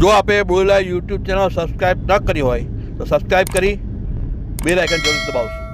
જો આપે બોલેલા YouTube channel subscribe ન કરી હોય તો સબસ્ક્રાઈબ કરી બે લાઇકન જરૂર દબાવશો